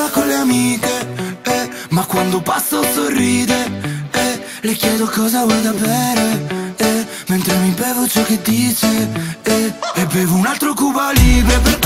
sola con le amiche eh, Ma quando passo sorride eh, Le chiedo cosa vuoi da bere eh, Mentre mi bevo ciò che dice eh, E bevo un altro Cuba Libre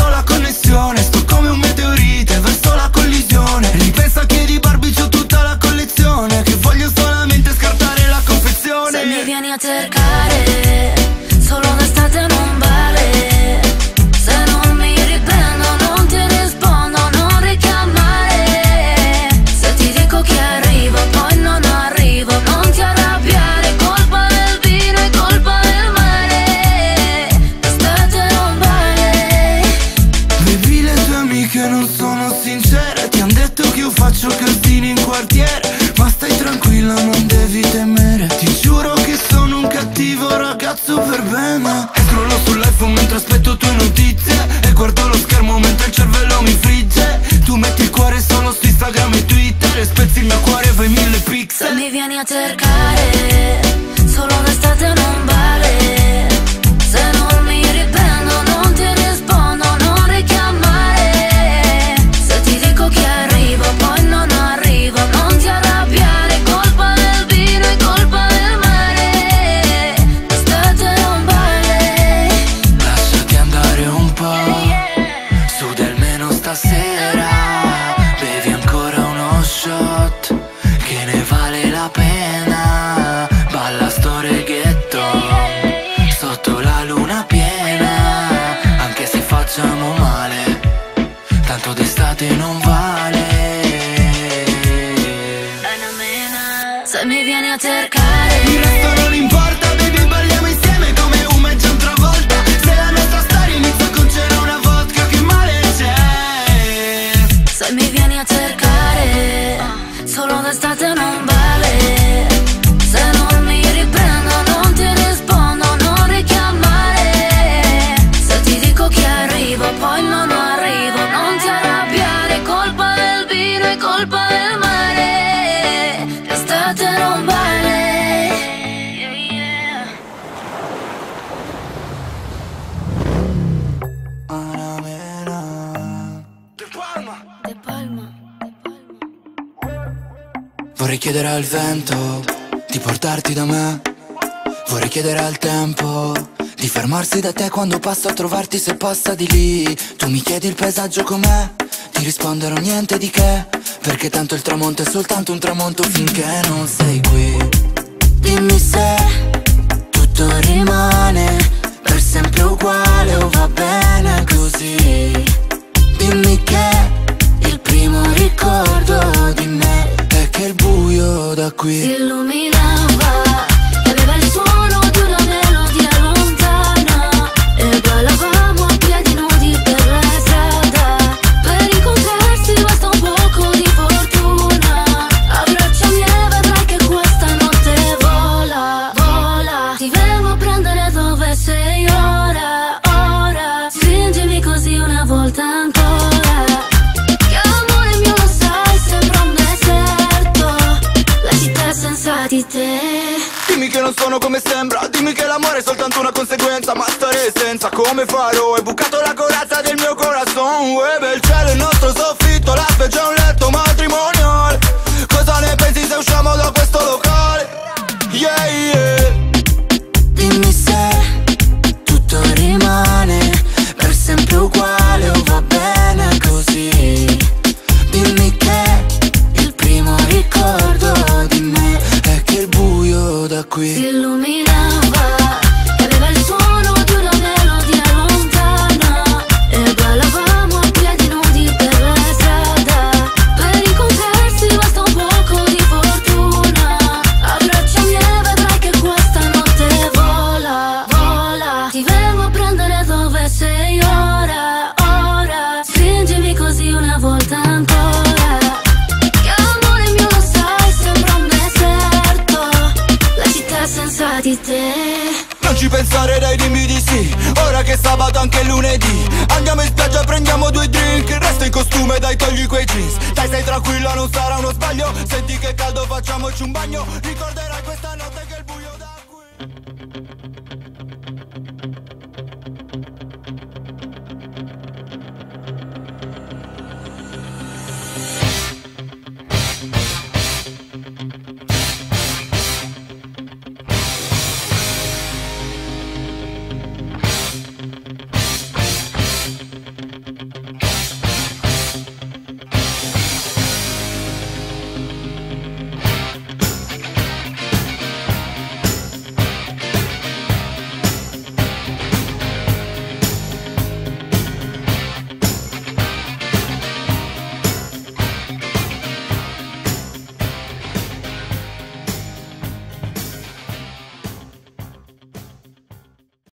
sincere Ti han detto che io faccio casini in quartiere Ma stai tranquilla non devi temere. Ti giuro che sono un cattivo ragazzo per bene. E scrollo sull'iPhone mentre aspetto tue notizie E guardo lo schermo mentre il cervello mi frigge. Tu metti il cuore solo su Instagram e Twitter E spezzi il mio cuore e fai mille pixel. Mi vieni a cercare stasera Bevi ancora uno shot Che ne vale la pena Balla sto reggaeton Sotto la luna piena Anche se facciamo male Tanto d'estate non vale. Se mi vieni a cercare arrivo, poi non arrivo, non ti arrabbiare. Colpa del vino e colpa del mare. L'estate non vale. De Palma De Palma. Vorrei chiedere al vento di portarti da me Vorrei chiedere al tempo di fermarsi da te quando passo a trovarti se passa di lì. Tu mi chiedi il paesaggio com'è Ti risponderò niente di che. Perché tanto il tramonto è soltanto un tramonto finché non sei qui. Dimmi se tutto rimane per sempre uguale o sono come sembra. Dimmi che l'amore è soltanto una conseguenza Ma stare senza come farò? Hai bucato la corazza del mio corazon Uè bel cielo il nostro soffitto La è un sabato anche lunedì. Andiamo in spiaggia prendiamo due drink. Resta in costume dai togli quei jeans. Dai stai tranquilla non sarà uno sbaglio. Senti che caldo facciamoci un bagno. Ricorderai questa